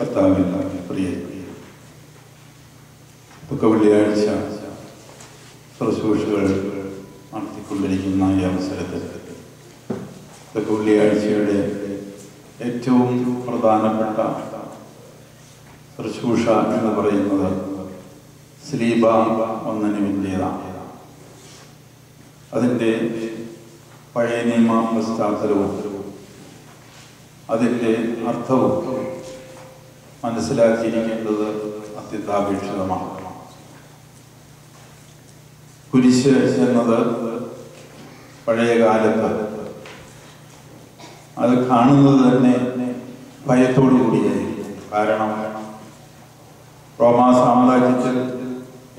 കർത്താവില്ല പ്രിയ ഒക്കെ വെള്ളിയാഴ്ച ശുശ്രൂഷകൾ നടത്തിക്കൊണ്ടിരിക്കുന്ന ഈ അവസരത്തിൽ ഇതൊക്കെ വെള്ളിയാഴ്ചയുടെ ഏറ്റവും പ്രധാനപ്പെട്ട ശുശ്രൂഷ എന്ന് പറയുന്നത് ശ്രീബ ഒന്നനുവിന്റെതാണ് അതിന്റെ പഴയ നിയമ പശ്ചാത്തലവും അതിന്റെ അർത്ഥവും മനസ്സിലാക്കിയിരിക്കേണ്ടത് അത്യന്താപേക്ഷിതമാണ്. കുരിശ് എന്നത് പഴയ കാലത്ത് അത് കാണുന്നത് തന്നെ ഭയത്തോടു കൂടിയായിരിക്കും കാരണം റോമാ സാമ്രാജ്യത്തിൽ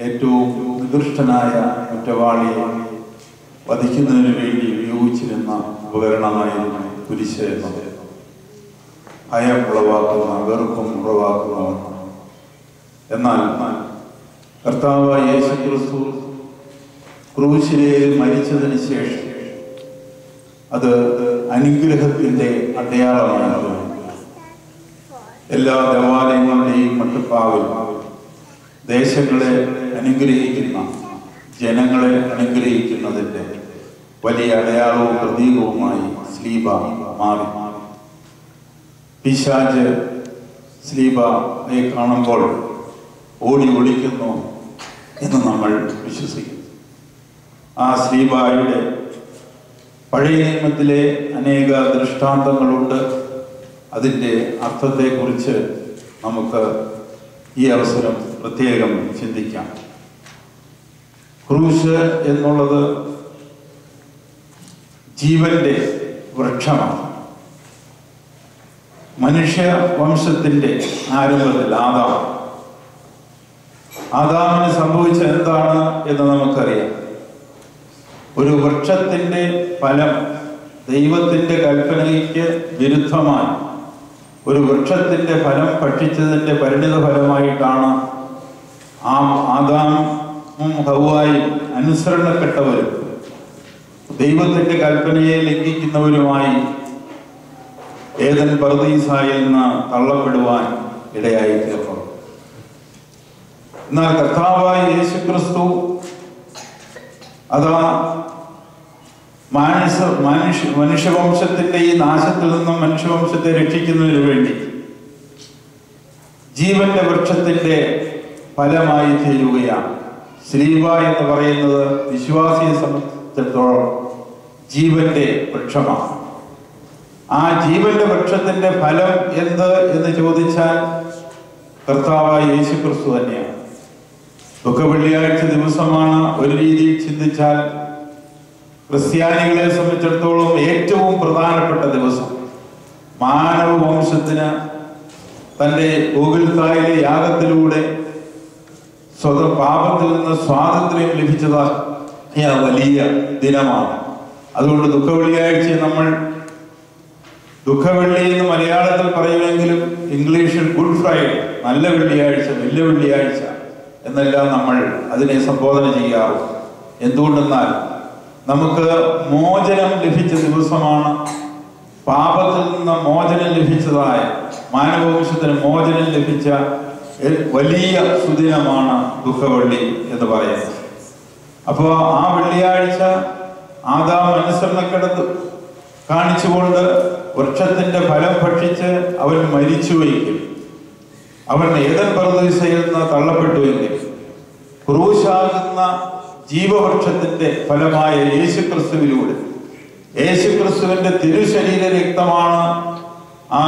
ഏറ്റവും നികൃഷ്ടനായ കുറ്റവാളിയെ വധിക്കുന്നതിന് വേണ്ടി ഉപയോഗിച്ചിരുന്ന ഉപകരണമായിരുന്നു കുരിശ് എന്നത്. ഭയം ഉളവാക്കുന്ന വെറുപ്പും ഉളവാക്കുന്ന എന്നാൽ കർത്താവ് യേശു ക്രിസ്തു ക്രൂശിലയിൽ മരിച്ചതിന് ശേഷം അത് അനുഗ്രഹത്തിന്റെ അടയാളമാണ് എല്ലാ ദേവാലയങ്ങളുടെയും മട്ടുപ്പാവിൽ ദേശങ്ങളെ അനുഗ്രഹിക്കുന്ന ജനങ്ങളെ അനുഗ്രഹിക്കുന്നതിന്റെ വലിയ അടയാളവും പ്രതീകവുമായി സ്ലീബ മാറി. പിശാജ് സ്ലീബയെ കാണുമ്പോൾ ഓടി ഒളിക്കുന്നു എന്ന് നമ്മൾ വിശ്വസിക്കുന്നു. ആ സ്ലീബായുടെ പഴയ നിയമത്തിലെ അനേക ദൃഷ്ടാന്തങ്ങളുണ്ട്. അതിന്റെ അർത്ഥത്തെക്കുറിച്ച് നമുക്ക് ഈ അവസരം പ്രത്യേകം ചിന്തിക്കാം. ക്രൂശ് എന്നുള്ളത് ജീവന്റെ വൃക്ഷമാണ്. മനുഷ്യ വംശത്തിന്റെ ആരംഭത്തിൽ ആദാം. ആദാമിന് സംഭവിച്ച എന്താണ് എന്ന് നമുക്കറിയാം. ഒരു വൃക്ഷത്തിന്റെ ഫലം ദൈവത്തിന്റെ കൽപ്പനയ്ക്ക് വിരുദ്ധമായി. ഒരു വൃക്ഷത്തിന്റെ ഫലം ഭക്ഷിച്ചതിന്റെ പരിണിത ഫലമായിട്ടാണ് ആ ആദാമും ഹവായി അനുസരണപ്പെട്ടവരും ദൈവത്തിന്റെ കൽപ്പനയെ ലംഘിക്കുന്നവരുമായി ഏതൻ പർദീസായിൽ നിന്ന് തള്ളപ്പെടുവാൻ ഇടയായി തീർന്നു എന്നാൽ കർത്താവായ യേശു ക്രിസ്തു അതാ മാനുഷ മനുഷ്യ മനുഷ്യവംശത്തിന്റെ ഈ നാശത്തിൽ നിന്നും മനുഷ്യവംശത്തെ രക്ഷിക്കുന്നതിന് വേണ്ടി ജീവന്റെ വൃക്ഷത്തിന്റെ ഫലമായി തീരുകയാണ്. ശ്രീവ എന്ന് പറയുന്നത് വിശ്വാസിയെ സംബന്ധിച്ചിടത്തോളം ജീവന്റെ വൃക്ഷമാണ്. ആ ജീവന്റെ വൃക്ഷത്തിന്റെ ഫലം എന്ത് എന്ന് ചോദിച്ചാൽ കർത്താവായ യേശു ക്രിസ്തു തന്നെയാണ്. ദുഃഖ വെള്ളിയാഴ്ച ദിവസമാണ്. ഒരു രീതിയിൽ ചിന്തിച്ചാൽ ക്രിസ്ത്യാനികളെ സംബന്ധിച്ചിടത്തോളം ഏറ്റവും പ്രധാനപ്പെട്ട ദിവസം. മാനവ വംശത്തിന് തന്റെ ഗോകുൽത്തായിലെ യാഗത്തിലൂടെ സ്വത പാപത്തിൽ നിന്ന് സ്വാതന്ത്ര്യം ലഭിച്ചതായ വലിയ ദിനമാണ്. അതുകൊണ്ട് ദുഃഖ വെള്ളിയാഴ്ച നമ്മൾ ദുഃഖവെള്ളി എന്ന് മലയാളത്തിൽ പറയുമെങ്കിലും ഇംഗ്ലീഷിൽ ഗുഡ് ഫ്രൈഡേ നല്ല വെള്ളിയാഴ്ച വലിയ വെള്ളിയാഴ്ച എന്നെല്ലാം നമ്മൾ അതിനെ സംബോധന ചെയ്യാറുണ്ട്. എന്തുകൊണ്ടെന്നാൽ നമുക്ക് മോചനം ലഭിച്ച ദിവസമാണ് പാപത്തിൽ നിന്ന് മോചനം ലഭിച്ചതായ മാനവവംശത്തിന് മോചനം ലഭിച്ച വലിയ സുദിനമാണ് ദുഃഖവെള്ളി എന്ന് പറയുന്നത്. അപ്പോ ആ വെള്ളിയാഴ്ച ആദാം അനുസരണക്കെടുത്ത് കാണിച്ചുകൊണ്ട് വൃക്ഷത്തിന്റെ ഫലം ഭക്ഷിച്ച് അവൻ മരിച്ചുവെങ്കിൽ അവൻ ഏതൻ പ്രദേശയിൽ നിന്ന് തള്ളപ്പെട്ടുവെങ്കിൽ ക്രൂശാകുന്ന ജീവവൃക്ഷത്തിന്റെ ഫലമായ യേശുക്രിസ്തുവിലൂടെ യേശുക്രിസ്തുവിന്റെ തിരുശരീര രക്തമാണ് ആ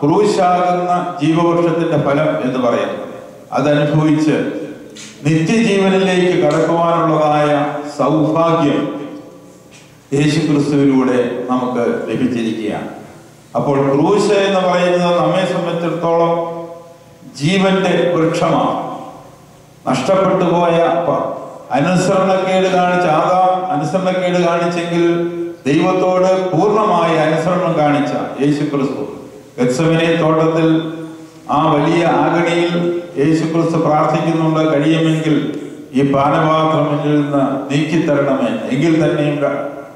ക്രൂശാകുന്ന ജീവവൃക്ഷത്തിന്റെ ഫലം എന്ന് പറയുന്നത്. അതനുഭവിച്ച് നിത്യജീവനിലേക്ക് കടക്കുവാനുള്ളതായ സൗഭാഗ്യം യേശുക്രിസ്തുവിലൂടെ നമുക്ക് ലഭിച്ചിരിക്കുകയാണ്. അപ്പോൾ ക്രൂശ് എന്ന് പറയുന്നത് നമ്മെ സംബന്ധിച്ചിടത്തോളം ജീവന്റെ വൃക്ഷമാണ്. നഷ്ടപ്പെട്ടു പോയ അനുസരണക്കേട് കാണിച്ച ആദാം അനുസരണക്കേട് കാണിച്ചെങ്കിൽ ദൈവത്തോട് പൂർണമായ അനുസരണം കാണിച്ച യേശു ക്രിസ്തു ഗത്സവിനെ തോട്ടത്തിൽ ആ വലിയ ആഗണിയിൽ യേശുക്രിസ്തു പ്രാർത്ഥിക്കുന്നുണ്ട്. കഴിയുമെങ്കിൽ ഈ പാനപാത്രം നിന്ന് നീക്കിത്തരണമേ. എങ്കിൽ തന്നെയും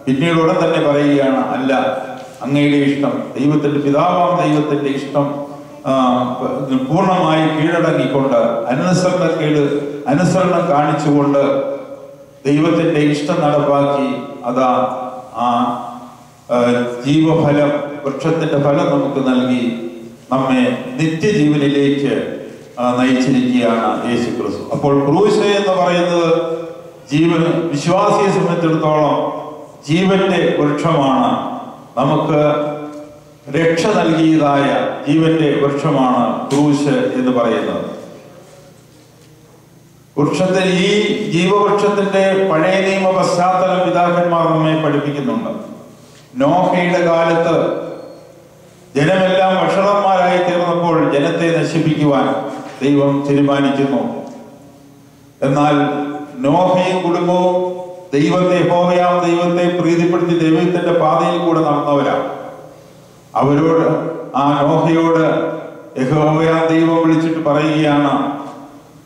പിന്നീട് ഉടൻ തന്നെ പറയുകയാണ് അല്ല അങ്ങയുടെ ഇഷ്ടം ദൈവത്തിന്റെ പിതാവാം ദൈവത്തിന്റെ ഇഷ്ടം പൂർണമായി കീഴടങ്ങിക്കൊണ്ട് അനുസരണക്കേട് അനുസരണം കാണിച്ചുകൊണ്ട് ദൈവത്തിന്റെ ഇഷ്ടം നടപ്പാക്കി അതാ ആ ജീവഫലം വൃക്ഷത്തിന്റെ ഫലം നമുക്ക് നൽകി നമ്മെ നിത്യജീവനിലേക്ക് നയിച്ചിരിക്കുകയാണ് യേശു ക്രിസ്തു അപ്പോൾ ക്രൂശ എന്ന് പറയുന്നത് ജീവന് വിശ്വാസിയെ സംബന്ധിച്ചിടത്തോളം ജീവന്റെ വൃക്ഷമാണ്. നമുക്ക് രക്ഷ നൽകിയതായ ജീവന്റെ വൃക്ഷമാണ് ക്രൂശ് എന്ന് പറയുന്നത്. വൃക്ഷത്തിൽ ഈ ജീവവൃക്ഷത്തിന്റെ പഴയ നിയമ പശ്ചാത്തലം പിതാക്കന്മാർ നമ്മെ പഠിപ്പിക്കുന്നുണ്ട്. നോഹയുടെ കാലത്ത് ജനമെല്ലാം വഷളന്മാരായി തീർന്നപ്പോൾ ജനത്തെ നശിപ്പിക്കുവാൻ ദൈവം തീരുമാനിക്കുന്നു. എന്നാൽ നോഹയും കുടുംബവും ദൈവത്തെ ഹോമയാ ദൈവത്തെ പ്രീതിപ്പെടുത്തി ദൈവത്തിന്റെ പാതയിൽ കൂടെ നടന്നവരാണ്. അവരോട് ആ നോഹയോട് യഹോവയാ ദൈവം വിളിച്ചിട്ട് പറയുകയാണ്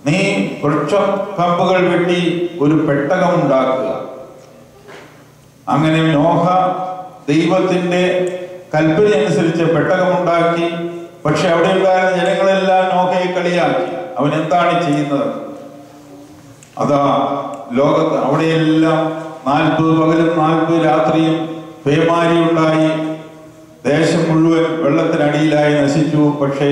നീ വൃക്ഷ കമ്പുകൾ വെട്ടി ഒരു പെട്ടകം ഉണ്ടാക്കുക. അങ്ങനെ നോഹ ദൈവത്തിന്റെ കൽപ്പന അനുസരിച്ച് പെട്ടകമുണ്ടാക്കി പക്ഷെ അവിടെ ഉണ്ടായിരുന്ന ജനങ്ങളെല്ലാം നോഹയെ കളിയാക്കി. അവൻ എന്താണ് ചെയ്യുന്നത്? അതാ ലോകത്ത് അവിടെയെല്ലാം നാൽപ്പത് പകലും നാൽപ്പത് രാത്രിയും പേമാരി ഉണ്ടായി. ദേശം മുഴുവൻ വെള്ളത്തിനടിയിലായി നശിച്ചു. പക്ഷേ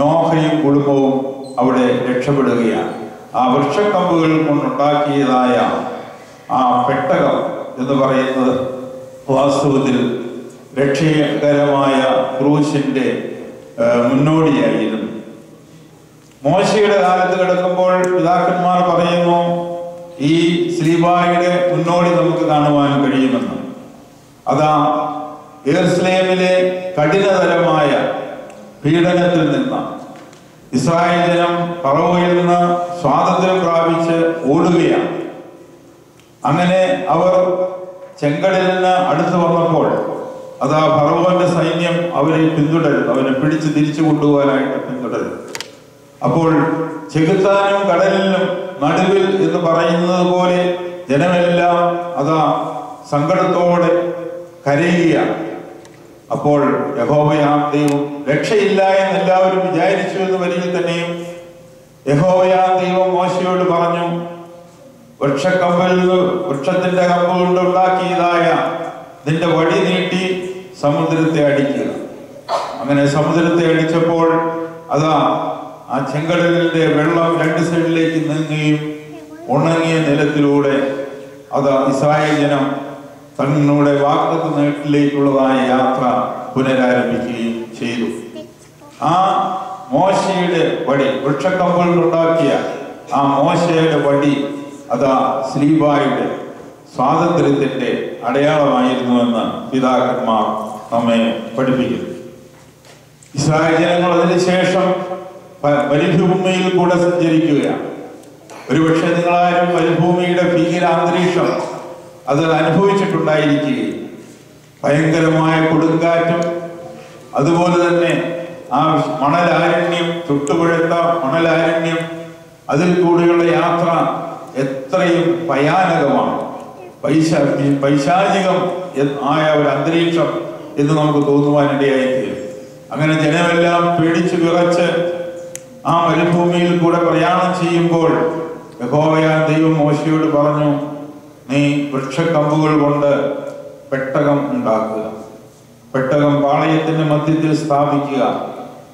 നോഹയും കുടുംബവും അവിടെ രക്ഷപ്പെടുകയാണ്. ആ വൃക്ഷക്കമ്പുകൾ കൊണ്ടുണ്ടാക്കിയതായ ആ പെട്ടകം എന്ന് പറയുന്നത് വാസ്തവത്തിൽ രക്ഷകരമായ ക്രൂശിന്റെ മുന്നോടിയായിരുന്നു. മോശയുടെ കാലത്ത് കിടക്കുമ്പോൾ പിതാക്കന്മാർ പറയുന്നു ഈ ശ്രീബായുടെ മുന്നോടി നമുക്ക് കാണുവാൻ കഴിയുമെന്ന്. അതാ എറുസലേമിലെ കഠിനതരമായ പീഡനത്തിൽ നിന്ന് ഇസ്രായേൽ ജനം പറവയിൽ നിന്ന് സ്വാതന്ത്ര്യം പ്രാപിച്ച് ഓടുകയാണ്. അങ്ങനെ അവർ ചെങ്കടലിന് അടുത്ത് വന്നപ്പോൾ അതാ ഫറവോന്റെ സൈന്യം അവരെ പിന്തുടരുന്നു. അവരെ പിടിച്ച് തിരിച്ചു കൊണ്ടുപോകാനായിട്ട് പിന്തുടരുന്നു. അപ്പോൾ ചെകുത്താനും കടലിലും നടുവിൽ എന്ന് പറയുന്നത് പോലെ ജനമെല്ലാം അതാ സങ്കടത്തോടെ കരയുകയാണ്. അപ്പോൾ യഹോവയാം ദൈവം രക്ഷയില്ല എന്ന് എല്ലാവരും വിചാരിച്ചു എന്ന് വരികിൽ തന്നെയും യഹോവയാം ദൈവം മോശയോട് പറഞ്ഞു വൃക്ഷക്കമ്പലിൽ വൃക്ഷത്തിന്റെ കമ്പ് കൊണ്ട് ഉണ്ടാക്കിയതായ നിന്റെ വടി നീട്ടി സമുദ്രത്തെ അടിക്കുക. അങ്ങനെ സമുദ്രത്തെ അടിച്ചപ്പോൾ അതാ ആ ചെങ്കടലിന്റെ വെള്ളം രണ്ട് സൈഡിലേക്ക് നീങ്ങുകയും ഉണങ്ങിയ നിലത്തിലൂടെ അത് ഇസ്രായേൽ ജനം തങ്ങളുടെ വാഗ്ദത്ത നേട്ടിലേക്കുള്ളതായ യാത്ര പുനരാരംഭിക്കുകയും ചെയ്തു. ആ മോശയുടെ വടി വൃക്ഷക്കമ്പുകൾ ഉണ്ടാക്കിയ ആ മോശയുടെ വടി അതാ ശ്രീബായുടെ സ്വാതന്ത്ര്യത്തിന്റെ അടയാളമായിരുന്നുവെന്ന് പിതാക്കന്മാർ നമ്മെ പഠിപ്പിക്കുന്നു. ഇസ്രായേൽ ജനങ്ങൾ അതിനുശേഷം മരുഭൂമിയിൽ കൂടെ സഞ്ചരിക്കുകയാണ്. ഒരുപക്ഷെ നിങ്ങളാരും മരുഭൂമിയുടെ ഭീകരാന്തരീക്ഷം അത് അനുഭവിച്ചിട്ടുണ്ടായിരിക്കുകയും ഭയങ്കരമായ കൊടുങ്കാറ്റും അതുപോലെ തന്നെ ആ മണലാരണ്യം തൊട്ടുപുഴത്ത മണലാരണ്യം അതിൽ കൂടെയുള്ള യാത്ര എത്രയും ഭയാനകമാണ്. പൈശാ പൈശാചികം ആയ ഒരു അന്തരീക്ഷം എന്ന് നമുക്ക് തോന്നുവാനിടയായിത്തീരും അങ്ങനെ ജനമെല്ലാം പേടിച്ച് വിറച്ച് ആ മരുഭൂമിയിൽ കൂടെ പ്രയാണം ചെയ്യുമ്പോൾ യഹോവയാ ദൈവം മോശയോട് പറഞ്ഞു നീ വൃക്ഷക്കമ്പുകൾ കൊണ്ട് പെട്ടകം ഉണ്ടാക്കുക. പെട്ടകം പാളയത്തിന്റെ മധ്യത്തിൽ സ്ഥാപിക്കുക.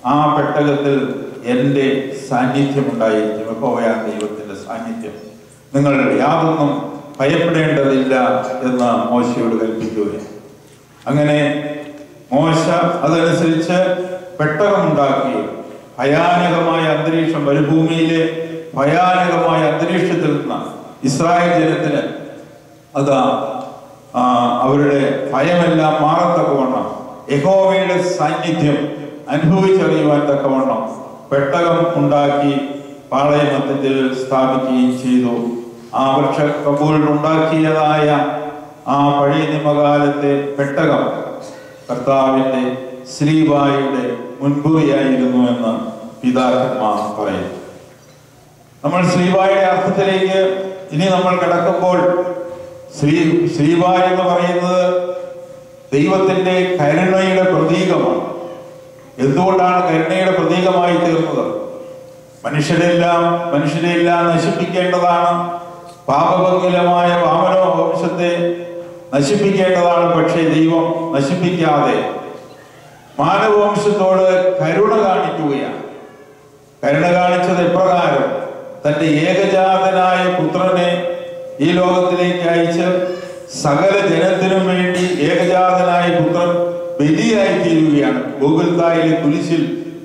ആ പെട്ടകത്തിൽ എന്റെ സാന്നിധ്യം ഉണ്ടായിരിക്കും. യഹോവയാ ദൈവത്തിന്റെ സാന്നിധ്യം. നിങ്ങൾ യാതൊന്നും ഭയപ്പെടേണ്ടതില്ല എന്ന് മോശയോട് കൽപ്പിക്കുകയാണ്. അങ്ങനെ മോശ അതനുസരിച്ച് പെട്ടകമുണ്ടാക്കി ഭയാനകമായ അന്തരീക്ഷം മരുഭൂമിയിലെ ഭയാനകമായ അന്തരീക്ഷത്തിൽ നിന്ന് ഇസ്രായേൽ ജനത്തിന് അതാ അവരുടെ ഭയമെല്ലാം മാറത്തക്കവണ്ണം യഹോവയുടെ സാന്നിധ്യം അനുഭവിച്ചറിയുവാൻ തക്കവണ്ണം പെട്ടകം ഉണ്ടാക്കി പാളയമത്തിൽ സ്ഥാപിക്കുകയും ചെയ്തു. ആ വൃക്ഷ ഉണ്ടാക്കിയതായ ആ പഴയ നിമകാലത്തെ പെട്ടകം കർത്താവിന്റെ ശ്രീബായുടെ മുൻകുറിയായിരുന്നു എന്ന് പിതാക്കന്മാർ പറയുന്നു നമ്മൾ ശ്രീവായുടെ അർത്ഥത്തിലേക്ക് ഇനി നമ്മൾ കിടക്കുമ്പോൾ ശ്രീ ശ്രീവായ എന്ന് പറയുന്നത് ദൈവത്തിന്റെ കരുണയുടെ പ്രതീകമാണ്. എന്തുകൊണ്ടാണ് കരുണയുടെ പ്രതീകമായി തീർന്നത്? മനുഷ്യരെല്ലാം മനുഷ്യരെല്ലാം നശിപ്പിക്കേണ്ടതാണ്. പാപഭംഗിലമായ വാമനോ വംശത്തെ നശിപ്പിക്കേണ്ടതാണ്. പക്ഷേ ദൈവം നശിപ്പിക്കാതെ മാനവവംശത്തോട് കരുണ കാണിക്കുകയാണ്. കരുണ കാണിച്ചത് എപ്രകാരം തന്റെ ഏകജാതനായ പുത്രനെ ഈ ലോകത്തിലേക്ക് അയച്ച് സകല ജനത്തിനും വേണ്ടി ഏകജാതനായ പുത്രൻ ബലിയായി തീരുകയാണ് ഗോകുൽത്തായിലെ കുരിശിൽ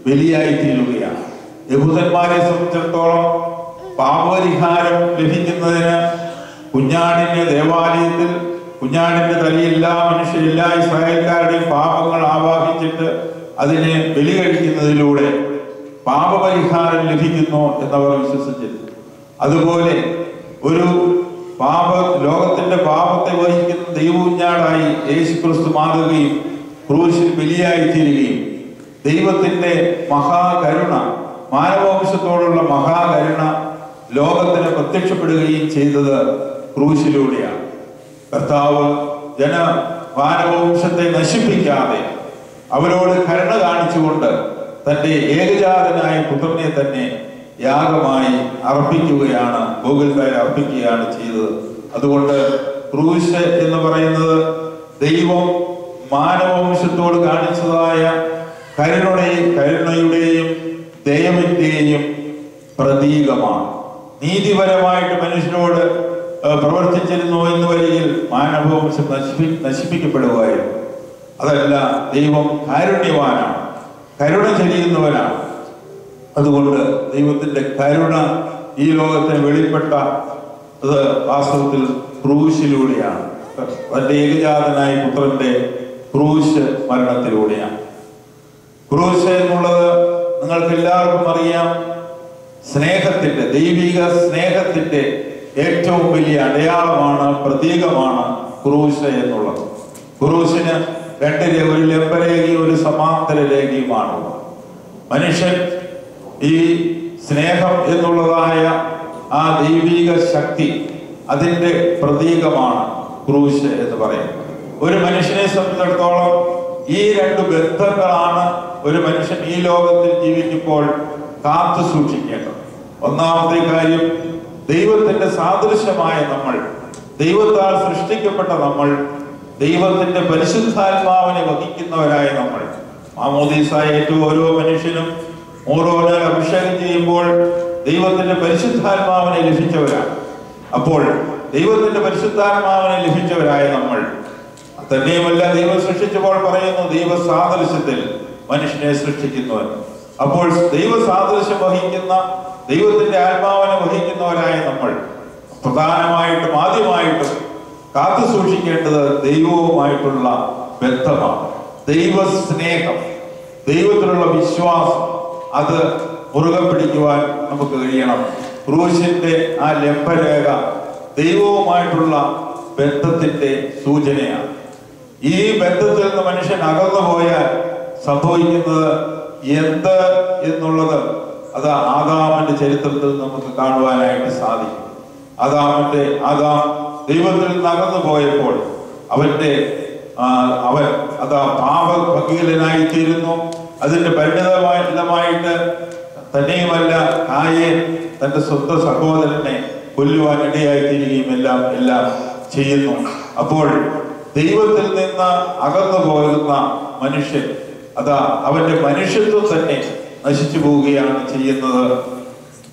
ബലിയായി തീരുകയാണ് യഹൂദന്മാരെ സംബന്ധിച്ചിടത്തോളം പാപപരിഹാരം ലഭിക്കുന്നതിന് കുഞ്ഞാടിന്റെ ദേവാലയത്തിൽ കുഞ്ഞാടിന്റെ തലയിൽ എല്ലാ മനുഷ്യ എല്ലാ ഇസ്രായേൽക്കാരുടെയും പാപങ്ങൾ ആവാഹിച്ചിട്ട് അതിനെ ബലി കഴിക്കുന്നതിലൂടെ പാപപരിഹാരം ലഭിക്കുന്നു എന്നവർ വിശ്വസിച്ചിരുന്നു. അതുപോലെ ഒരു പാപ ലോകത്തിന്റെ പാപത്തെ വഹിക്കുന്ന ദൈവകുഞ്ഞാടായി യേശു ക്രിസ്തു മാറുകയും ക്രൂശിൽ ബലിയായി തീരുകയും ദൈവത്തിന്റെ മഹാകരുണ മാനവവംശത്തോടുള്ള മഹാകരുണ ലോകത്തിന് പ്രത്യക്ഷപ്പെടുകയും ചെയ്തത് ക്രൂശിലൂടെയാണ്. കർത്താവ് ജന മാനവവംശത്തെ നശിപ്പിക്കാതെ അവരോട് കരുണ കാണിച്ചുകൊണ്ട് തന്റെ ഏകജാതനായ പുത്രനെ തന്നെ യാഗമായി അർപ്പിക്കുകയാണ് ഗോകുൽത്തായി അർപ്പിക്കുകയാണ് ചെയ്തത്. അതുകൊണ്ട് ക്രൂശ് എന്ന് പറയുന്നത് ദൈവം മാനവവംശത്തോട് കാണിച്ചതായ കരുണയുടെയും കരുണയുടെയും ദയവിന്റെയും പ്രതീകമാണ്. നീതിപരമായിട്ട് മനുഷ്യരോട് ഏഹ്, പ്രവർത്തിച്ചിരുന്നു എന്ന് വരികിൽ മാനവവംശം നശിപ്പി നശിപ്പിക്കപ്പെടുകയായിരുന്നു. അതല്ല ദൈവം കാരുണ്യവാനാണ്. കരുണ ചെയ്യുന്നവനാണ് അതുകൊണ്ട് ദൈവത്തിന്റെ കരുണ ഈ ലോകത്തെ വെളിപ്പെട്ട അത് വാസ്തവത്തിൽ ക്രൂശിലൂടെയാണ്. തന്റെ ഏകജാതനായ പുത്രന്റെ ക്രൂശ് മരണത്തിലൂടെയാണ്. ക്രൂശ് എന്നുള്ളത് നിങ്ങൾക്ക് എല്ലാവർക്കും അറിയാം. സ്നേഹത്തിന്റെ ദൈവിക സ്നേഹത്തിന്റെ ഏറ്റവും വലിയ അടയാളമാണ് പ്രതീകമാണ് ക്രൂശ എന്നുള്ളത്. ക്രൂശിന് രണ്ട് ഒരു ലംബരേഖയും ഒരു സമാന്തര രേഖയുമാണ് മനുഷ്യൻ ഈ സ്നേഹം എന്നുള്ളതായ ആ ദൈവിക ശക്തി അതിന്റെ പ്രതീകമാണ് ക്രൂശ് എന്ന് പറയുന്നത്. ഒരു മനുഷ്യനെ സംബന്ധിച്ചിടത്തോളം ഈ രണ്ട് ബന്ധങ്ങളാണ് ഒരു മനുഷ്യൻ ഈ ലോകത്തിൽ ജീവിക്കുമ്പോൾ കാത്തു സൂക്ഷിക്കേണ്ടത്. ഒന്നാമത്തെ കാര്യം ദൈവത്തിന്റെ സാദൃശ്യമായ നമ്മൾ ദൈവത്താൽ സൃഷ്ടിക്കപ്പെട്ട നമ്മൾ ദൈവത്തിന്റെ പരിശുദ്ധാത്മാവിനെ വഹിക്കുന്നവരായ നമ്മൾ. മാമോദീസായ ഏറ്റവും ഓരോ മനുഷ്യനും ഓരോരോ അഭിഷേകം ചെയ്യുമ്പോൾ ദൈവത്തിന്റെ പരിശുദ്ധാത്മാവിനെ ലഭിച്ചവരാണ്. അപ്പോൾ ദൈവത്തിന്റെ പരിശുദ്ധാത്മാവിനെ ലഭിച്ചവരായ നമ്മൾ. തന്നെയുമല്ല ദൈവം സൃഷ്ടിച്ചപ്പോൾ പറയുന്നു ദൈവ സാദൃശ്യത്തിൽ മനുഷ്യനെ സൃഷ്ടിക്കുന്നവൻ. അപ്പോൾ ദൈവ സാദൃശ്യം വഹിക്കുന്ന ദൈവത്തിന്റെ ആത്മാവനെ വഹിക്കുന്നവരായ നമ്മൾ പ്രധാനമായിട്ടും ആദ്യമായിട്ടും കാത്തു സൂക്ഷിക്കേണ്ടത് ദൈവവുമായിട്ടുള്ള ബന്ധമാണ്. ദൈവ സ്നേഹം ദൈവത്തിലുള്ള വിശ്വാസം അത് മുറുകെ പിടിക്കുവാൻ നമുക്ക് കഴിയണം. ക്രൂശിന്റെ ആ ലംബരേഖ ദൈവവുമായിട്ടുള്ള ബന്ധത്തിന്റെ സൂചനയാണ്. ഈ ബന്ധത്തിൽ നിന്ന് മനുഷ്യൻ അകന്നു പോയാൽ സംഭവിക്കുന്നത് എന്ത് എന്നുള്ളത് അത് ആദാമന്റെ ചരിത്രത്തിൽ നമുക്ക് കാണുവാനായിട്ട് സാധിക്കും. ആദാമന്റെ ആദാം ദൈവത്തിൽ നടന്നു പോയപ്പോൾ അവന്റെ അവൻ അതാ പാപ ഭഗീലനായി തീരുന്നു. അതിന്റെ പരിണിതമായിട്ട് തന്നെയുമല്ല കായെ തന്റെ സ്വന്തം സഹോദരനെ കൊല്ലുവാൻ ഇടയായി തീരുകയും എല്ലാം എല്ലാം ചെയ്യുന്നു. അപ്പോൾ ദൈവത്തിൽ നിന്ന് അകന്നു പോകുന്ന മനുഷ്യൻ അതാ അവന്റെ മനുഷ്യത്വം തന്നെ നശിച്ചു പോവുകയാണ് ചെയ്യുന്നത്.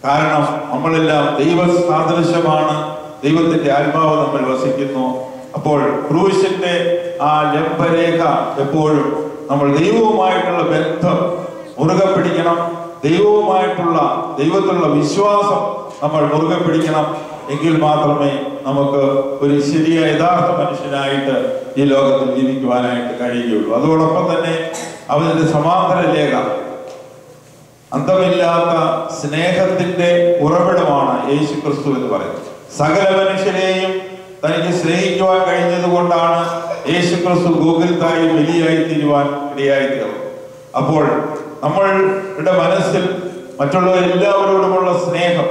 കാരണം നമ്മളെല്ലാം ദൈവ സാദൃശ്യമാണ്. ദൈവത്തിന്റെ ആത്മാവ് നമ്മൾ വസിക്കുന്നു. അപ്പോൾ ക്രൂശിന്റെ ആ ലംബരേഖ എപ്പോഴും നമ്മൾ ദൈവവുമായിട്ടുള്ള ബന്ധം മുറുകെ പിടിക്കണം. ദൈവവുമായിട്ടുള്ള ദൈവത്തിലുള്ള വിശ്വാസം നമ്മൾ മുറുകെ പിടിക്കണം. എങ്കിൽ മാത്രമേ നമുക്ക് ഒരു ശരിയായ യഥാർത്ഥ മനുഷ്യനായിട്ട് ഈ ലോകത്തിൽ ജീവിക്കുവാനായിട്ട് കഴിയുകയുള്ളൂ. അതോടൊപ്പം തന്നെ അവന്റെ സമാന്തര രേഖ അന്തമില്ലാത്ത സ്നേഹത്തിന്റെ ഉറവിടമാണ് യേശു ക്രിസ്തു എന്ന് പറയുന്നത്. സകല മനുഷ്യരെയും തനിക്ക് സ്നേഹിക്കുവാൻ കഴിഞ്ഞത് കൊണ്ടാണ് യേശു ക്രിസ്തു ഗൂഗിൾത്തായി ബലിയായി തീരുവാൻ ഇടയായി തീർന്നത് അപ്പോൾ നമ്മളുടെ മനസ്സിൽ മറ്റുള്ള എല്ലാവരോടുമുള്ള സ്നേഹം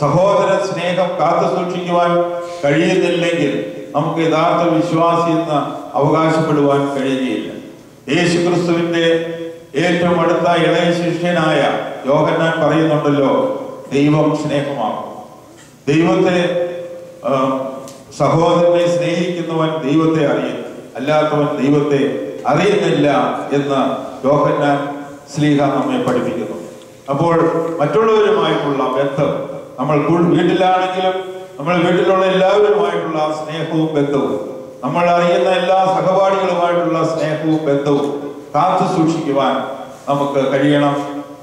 സഹോദര സ്നേഹം കാത്തു സൂക്ഷിക്കുവാൻ കഴിയുന്നില്ലെങ്കിൽ നമുക്ക് യഥാർത്ഥ വിശ്വാസി എന്ന് അവകാശപ്പെടുവാൻ കഴിയുകയില്ല. യേശു ക്രിസ്തുവിന്റെ ഏറ്റവും അടുത്ത ഇളയ ശിഷ്യനായ യോഹന്നാൻ പറയുന്നുണ്ടല്ലോ ദൈവം സ്നേഹമാകും. ദൈവത്തെ സഹോദരനെ സ്നേഹിക്കുന്നവൻ ദൈവത്തെ അറിയും. അല്ലാത്തവൻ ദൈവത്തെ അറിയുന്നില്ല എന്ന് യോഹന്നാൻ സ്ലീഹ നമ്മെ പഠിപ്പിക്കുന്നു. അപ്പോൾ മറ്റുള്ളവരുമായിട്ടുള്ള ബന്ധം നമ്മൾ വീട്ടിലാണെങ്കിലും നമ്മൾ വീട്ടിലുള്ള എല്ലാവരുമായിട്ടുള്ള സ്നേഹവും ബന്ധവും നമ്മൾ അറിയുന്ന എല്ലാ സഹപാഠികളുമായിട്ടുള്ള സ്നേഹവും ബന്ധവും കാത്തു സൂക്ഷിക്കുവാൻ നമുക്ക് കഴിയണം.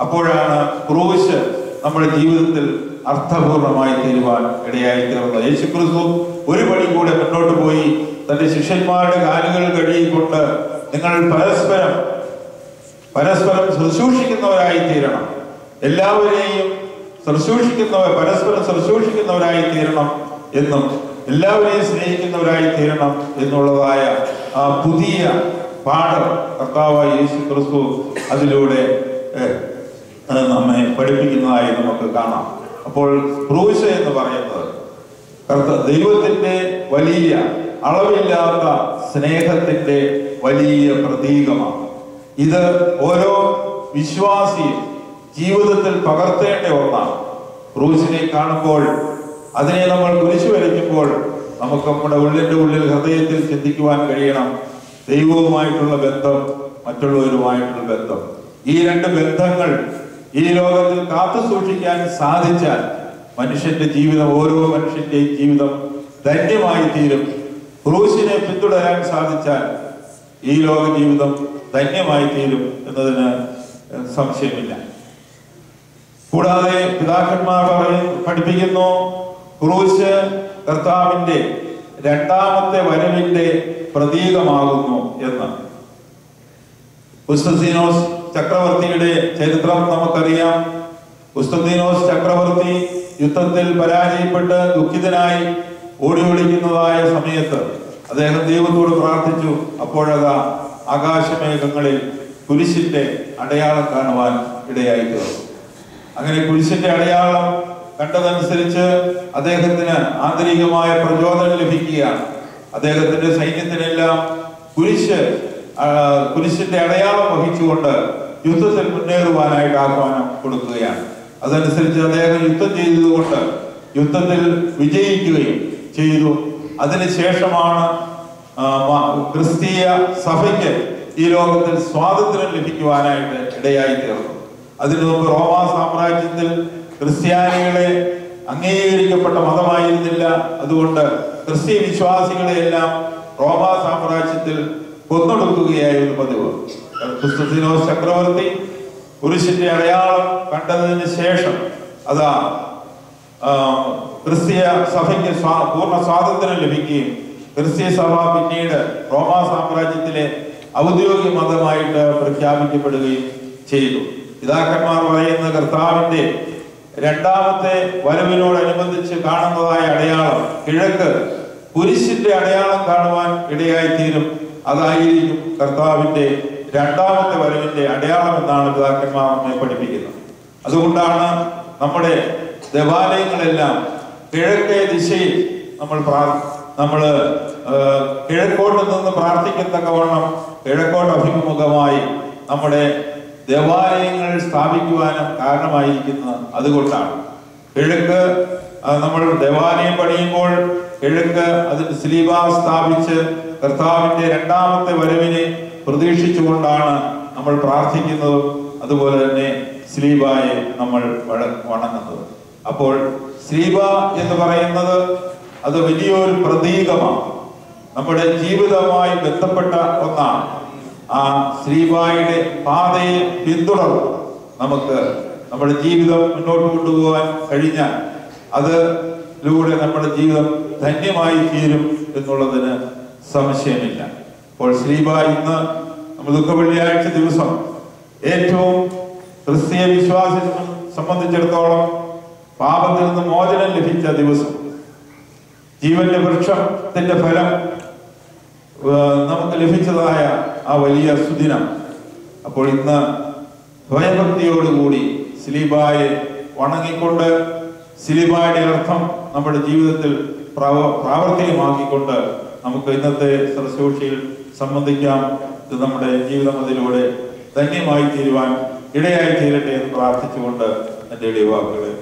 അപ്പോഴാണ് ക്രൂശ് നമ്മുടെ ജീവിതത്തിൽ അർത്ഥപൂർണമായി തീരുവാൻ ഇടയായി തീർന്നത് യേശു ക്രിസ്തു ഒരു പടി കൂടെ മുന്നോട്ട് പോയി തന്റെ ശിഷ്യന്മാരുടെ കാലുകൾ കഴുകിക്കൊണ്ട് നിങ്ങൾ പരസ്പരം പരസ്പരം ശുശ്രൂഷിക്കുന്നവരായി തീരണം എല്ലാവരെയും ശുശ്രൂഷിക്കുന്നവർ പരസ്പരം ശുശ്രൂഷിക്കുന്നവരായി തീരണം എന്നും എല്ലാവരെയും സ്നേഹിക്കുന്നവരായി തീരണം എന്നുള്ളതായ ആ പുതിയ പാഠം കർത്താവായ യേശു ക്രിസ്തു അതിലൂടെ അത് നമ്മെ പഠിപ്പിക്കുന്നതായി നമുക്ക് കാണാം. അപ്പോൾ ക്രൂശ എന്ന് പറയുന്നത് കർത്ത- ദൈവത്തിന്റെ വലിയ അളവില്ലാത്ത സ്നേഹത്തിന്റെ വലിയ പ്രതീകമാണ്. ഇത് ഓരോ വിശ്വാസിയും ജീവിതത്തിൽ പകർത്തേണ്ട ഒന്നാണ്. ക്രൂശിനെ കാണുമ്പോൾ അതിനെ നമ്മൾ കുരിശു വരയ്ക്കുമ്പോൾ നമുക്ക് നമ്മുടെ ഉള്ളിന്റെ ഉള്ളിൽ ഹൃദയത്തിൽ ചിന്തിക്കുവാൻ കഴിയണം. ദൈവവുമായിട്ടുള്ള ബന്ധം മറ്റുള്ളവരുമായിട്ടുള്ള ബന്ധം. ഈ രണ്ട് ബന്ധങ്ങൾ ഈ ലോകത്തിൽ കാത്തു സൂക്ഷിക്കാൻ സാധിച്ചാൽ മനുഷ്യന്റെ ജീവിതം ഓരോ മനുഷ്യന്റെയും ജീവിതം ധന്യമായി തീരും ക്രൂശിനെ പിന്തുടരാൻ സാധിച്ചാൽ ഈ ലോക ജീവിതം ധന്യമായി തീരും എന്നതിന് സംശയമില്ല. കൂടാതെ പിതാക്കന്മാർ പറയും പഠിപ്പിക്കുന്നു ക്രൂശ് കർത്താവിന്റെ രണ്ടാമത്തെ വരവിന്റെ പ്രതീകമാകുന്നു എന്ന്. കുസ്തീനോസ് ചക്രവർത്തിയുടെ ചരിത്രം നമുക്കറിയാം. ഉസ്തദീനോസ് ചക്രവർത്തി യുദ്ധത്തിൽ പരാജയപ്പെട്ട് ദുഃഖിതനായി ഓടി ഒളിക്കുന്നതായ സമയത്ത് അദ്ദേഹം ദൈവത്തോട് പ്രാർത്ഥിച്ചു. അപ്പോഴതാ ആകാശമേഘങ്ങളിൽ കുരിശിന്റെ അടയാളം കാണുവാൻ ഇടയായി തീർന്നു അങ്ങനെ കുരിശിന്റെ അടയാളം കണ്ടതനുസരിച്ച് അദ്ദേഹത്തിന് ആന്തരികമായ പ്രചോദനം ലഭിക്കുകയാണ്. അദ്ദേഹത്തിന്റെ സൈന്യത്തിനെല്ലാം കുരിശ് കുരിശിന്റെ അടയാളം വഹിച്ചുകൊണ്ട് യുദ്ധത്തിൽ മുന്നേറുവാനായിട്ട് ആഹ്വാനം കൊടുക്കുകയാണ്. അതനുസരിച്ച് അദ്ദേഹം യുദ്ധം ചെയ്തതുകൊണ്ട് യുദ്ധത്തിൽ വിജയിക്കുകയും ചെയ്തു. അതിനുശേഷമാണ് ക്രിസ്തീയ സഭയ്ക്ക് ഈ ലോകത്തിൽ സ്വാതന്ത്ര്യം ലഭിക്കുവാനായിട്ട് ഇടയായി തീർന്നു. അതിനു മുമ്പ് റോമാ സാമ്രാജ്യത്തിൽ ക്രിസ്ത്യാനികളെ അംഗീകരിക്കപ്പെട്ട മതമായിരുന്നില്ല. അതുകൊണ്ട് ക്രിസ്ത്യ വിശ്വാസികളെയെല്ലാം റോമ സാമ്രാജ്യത്തിൽ കൊന്നൊടുക്കുകയായിരുന്നു പതിവ്. ക്രിസ്തുസിനോസ് ചക്രവർത്തി കുരിശിന്റെ അടയാളം കണ്ടതിന് ശേഷം അതാ ക്രിസ്തീയ സഭയ്ക്ക് പൂർണ സ്വാതന്ത്ര്യം ലഭിക്കുകയും ക്രിസ്തീയ സഭ പിന്നീട് റോമാ സാമ്രാജ്യത്തിലെ ഔദ്യോഗിക മതമായിട്ട് പ്രഖ്യാപിക്കപ്പെടുകയും ചെയ്തു. പിതാക്കന്മാർ പറയുന്ന കർത്താവിന്റെ രണ്ടാമത്തെ വരവിനോടനുബന്ധിച്ച് കാണുന്നതായ അടയാളം കിഴക്ക് കുരിശിന്റെ അടയാളം കാണുവാൻ ഇടയായി തീരും അതായിരിക്കും കർത്താവിന്റെ രണ്ടാമത്തെ വരവിന്റെ അടയാളം എന്നാണ് പിതാക്കന്മാർ നമ്മെ പഠിപ്പിക്കുന്നത്. അതുകൊണ്ടാണ് നമ്മുടെ ദേവാലയങ്ങളെല്ലാം കിഴക്കേ ദിശയിൽ നമ്മൾ നമ്മൾ കിഴക്കോട്ട് നിന്ന് പ്രാർത്ഥിക്കത്തക്കവണ്ണം കിഴക്കോട്ട് അഭിമുഖമായി നമ്മുടെ ദേവാലയങ്ങൾ സ്ഥാപിക്കുവാനും കാരണമായിരിക്കുന്നത് അതുകൊണ്ടാണ്. കിഴക്ക് നമ്മൾ ദേവാലയം പണിയുമ്പോൾ കിഴക്ക് അതിന് സ്ലീബ സ്ഥാപിച്ച് കർത്താവിന്റെ രണ്ടാമത്തെ വരവിനെ പ്രതീക്ഷിച്ചുകൊണ്ടാണ് നമ്മൾ പ്രാർത്ഥിക്കുന്നതും. അതുപോലെ തന്നെ ശ്രീബായെ നമ്മൾ വണങ്ങുന്നത്. അപ്പോൾ ശ്രീബ എന്ന് പറയുന്നത് അത് വലിയൊരു പ്രതീകമാണ്. നമ്മുടെ ജീവിതവുമായി ബന്ധപ്പെട്ട ഒന്നാണ്. ആ ശ്രീബായുടെ പാതയെ പിന്തുടർന്ന് നമുക്ക് നമ്മുടെ ജീവിതം മുന്നോട്ട് കൊണ്ടുപോകാൻ കഴിഞ്ഞാൽ അതിലൂടെ നമ്മുടെ ജീവിതം ധന്യമായി തീരും എന്നുള്ളതിന് സംശയമില്ല. അപ്പോൾ ശ്രീബ ഇന്ന് നമ്മൾ ദുഃഖ വെള്ളിയാഴ്ച ദിവസം ഏറ്റവും ക്രിസ്തീയ വിശ്വാസി സംബന്ധിച്ചിടത്തോളം പാപത്തിൽ നിന്ന് മോചനം ലഭിച്ച ദിവസം. ജീവന്റെ വൃക്ഷത്തിന്റെ ഫലം നമുക്ക് ലഭിച്ചതായ ആ വലിയ സുദിനം. അപ്പോൾ ഇന്ന് ഭയഭക്തിയോടുകൂടി സിലിബായെ വണങ്ങിക്കൊണ്ട് സിലിബായുടെ അർത്ഥം നമ്മുടെ ജീവിതത്തിൽ പ്രാവർത്തികമാക്കിക്കൊണ്ട് നമുക്ക് ഇന്നത്തെ ശുശ്രൂഷയിൽ സംബന്ധിക്കാം ഇത് നമ്മുടെ ജീവിതം അതിലൂടെ ധന്യമായി തീരുവാൻ ഇടയായി തീരട്ടെ എന്ന് പ്രാർത്ഥിച്ചുകൊണ്ട് എന്റെ ഇടവാക്കുകളെ ഉപസംഹരിക്കുന്നു.